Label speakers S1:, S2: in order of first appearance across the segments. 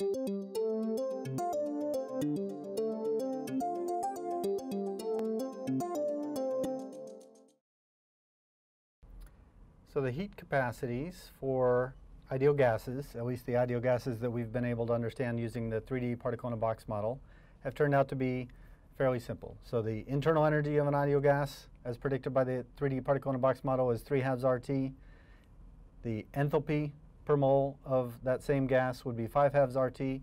S1: So the heat capacities for ideal gases, at least the ideal gases that we've been able to understand using the 3D particle in a box model, have turned out to be fairly simple. So the internal energy of an ideal gas, as predicted by the 3D particle in a box model, is 3 halves RT. The enthalpy per mole of that same gas would be 5 halves RT.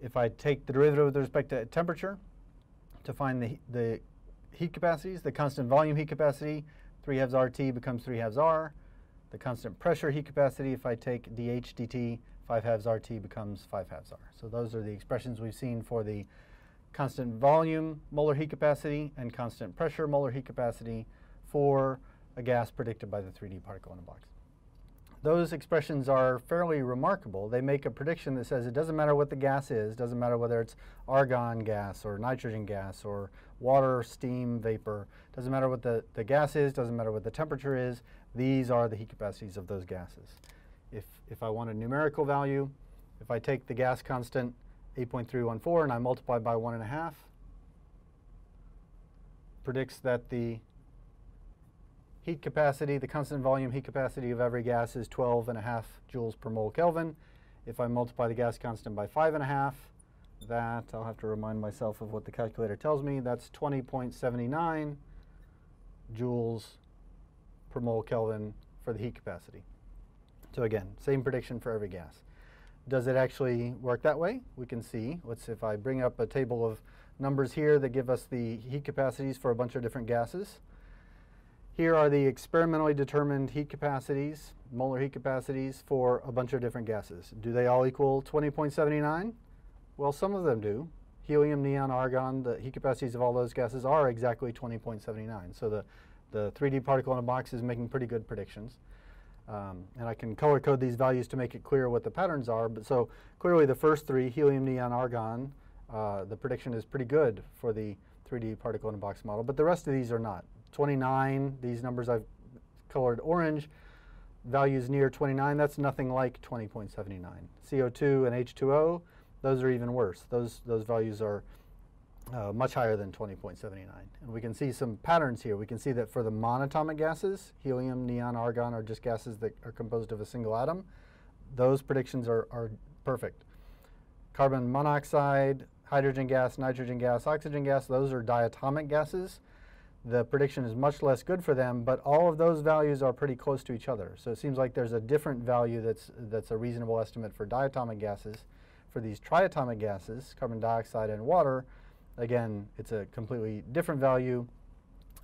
S1: If I take the derivative with respect to temperature to find the, the heat capacities, the constant volume heat capacity, 3 halves RT becomes 3 halves R the constant pressure heat capacity, if I take dH dt, 5 halves RT becomes 5 halves R. So those are the expressions we've seen for the constant volume molar heat capacity and constant pressure molar heat capacity for a gas predicted by the 3D particle in a box those expressions are fairly remarkable. They make a prediction that says it doesn't matter what the gas is, doesn't matter whether it's argon gas or nitrogen gas or water, steam, vapor, doesn't matter what the, the gas is, doesn't matter what the temperature is, these are the heat capacities of those gases. If, if I want a numerical value, if I take the gas constant 8.314 and I multiply by one and a half, predicts that the heat capacity, the constant volume heat capacity of every gas is 12 and a half joules per mole Kelvin. If I multiply the gas constant by five and a half, that, I'll have to remind myself of what the calculator tells me, that's 20.79 joules per mole Kelvin for the heat capacity. So again, same prediction for every gas. Does it actually work that way? We can see. Let's if I bring up a table of numbers here that give us the heat capacities for a bunch of different gases. Here are the experimentally determined heat capacities, molar heat capacities for a bunch of different gases. Do they all equal 20.79? Well, some of them do. Helium, neon, argon, the heat capacities of all those gases are exactly 20.79. So the, the 3D particle in a box is making pretty good predictions. Um, and I can color code these values to make it clear what the patterns are. But so clearly the first three, helium, neon, argon, uh, the prediction is pretty good for the 3D particle in a box model. But the rest of these are not. 29, these numbers I've colored orange, values near 29, that's nothing like 20.79. CO2 and H2O, those are even worse. Those, those values are uh, much higher than 20.79. And we can see some patterns here. We can see that for the monatomic gases, helium, neon, argon are just gases that are composed of a single atom. Those predictions are, are perfect. Carbon monoxide, hydrogen gas, nitrogen gas, oxygen gas, those are diatomic gases the prediction is much less good for them, but all of those values are pretty close to each other. So it seems like there's a different value that's, that's a reasonable estimate for diatomic gases. For these triatomic gases, carbon dioxide and water, again, it's a completely different value,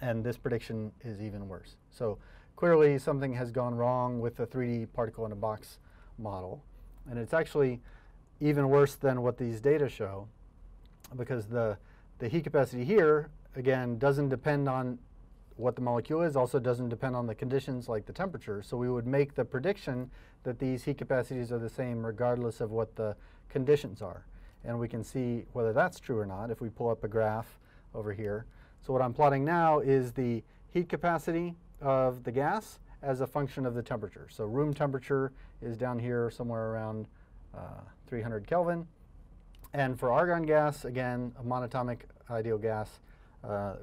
S1: and this prediction is even worse. So clearly something has gone wrong with the 3D particle in a box model, and it's actually even worse than what these data show because the, the heat capacity here again, doesn't depend on what the molecule is, also doesn't depend on the conditions like the temperature. So we would make the prediction that these heat capacities are the same regardless of what the conditions are. And we can see whether that's true or not if we pull up a graph over here. So what I'm plotting now is the heat capacity of the gas as a function of the temperature. So room temperature is down here somewhere around uh, 300 Kelvin. And for argon gas, again, a monatomic ideal gas, uh,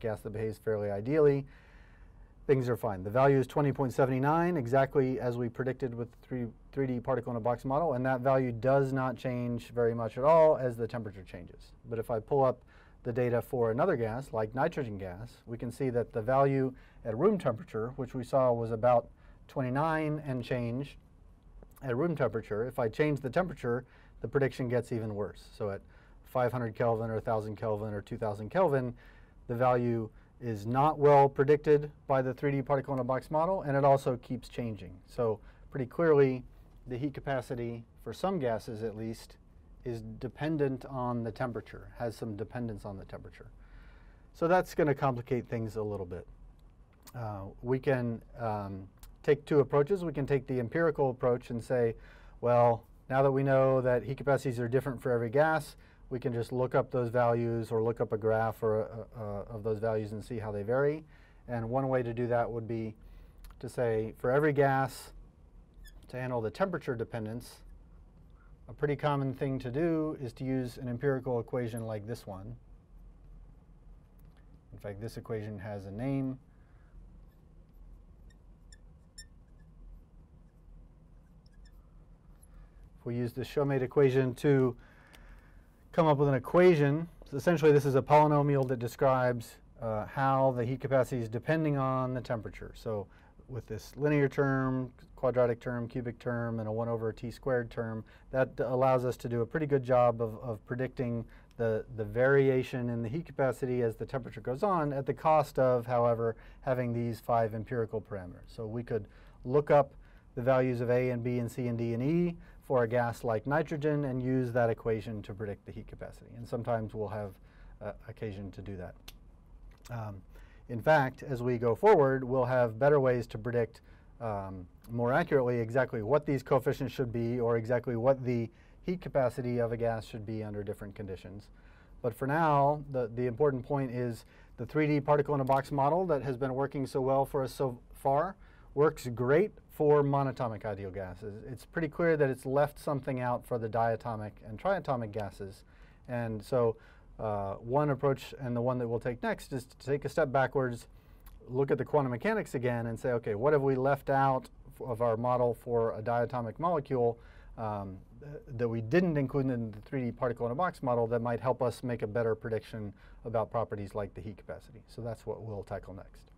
S1: gas that behaves fairly ideally, things are fine. The value is 20.79, exactly as we predicted with 3, 3D particle in a box model, and that value does not change very much at all as the temperature changes. But if I pull up the data for another gas, like nitrogen gas, we can see that the value at room temperature, which we saw was about 29 and change at room temperature, if I change the temperature, the prediction gets even worse. So at 500 Kelvin or 1000 Kelvin or 2000 Kelvin, the value is not well predicted by the 3D particle in a box model, and it also keeps changing. So pretty clearly, the heat capacity, for some gases at least, is dependent on the temperature, has some dependence on the temperature. So that's going to complicate things a little bit. Uh, we can um, take two approaches. We can take the empirical approach and say, well, now that we know that heat capacities are different for every gas, we can just look up those values or look up a graph or, uh, uh, of those values and see how they vary. And one way to do that would be to say for every gas, to handle the temperature dependence, a pretty common thing to do is to use an empirical equation like this one. In fact, this equation has a name. If we use the Shomate equation to come up with an equation, so essentially this is a polynomial that describes uh, how the heat capacity is depending on the temperature. So with this linear term, quadratic term, cubic term, and a 1 over t squared term, that allows us to do a pretty good job of, of predicting the, the variation in the heat capacity as the temperature goes on at the cost of, however, having these five empirical parameters. So we could look up the values of A and B and C and D and E for a gas like nitrogen and use that equation to predict the heat capacity. And sometimes we'll have uh, occasion to do that. Um, in fact, as we go forward, we'll have better ways to predict um, more accurately exactly what these coefficients should be or exactly what the heat capacity of a gas should be under different conditions. But for now, the, the important point is the 3D particle in a box model that has been working so well for us so far works great for monatomic ideal gases. It's pretty clear that it's left something out for the diatomic and triatomic gases. And so uh, one approach and the one that we'll take next is to take a step backwards, look at the quantum mechanics again and say, okay, what have we left out of our model for a diatomic molecule um, that we didn't include in the 3D particle in a box model that might help us make a better prediction about properties like the heat capacity. So that's what we'll tackle next.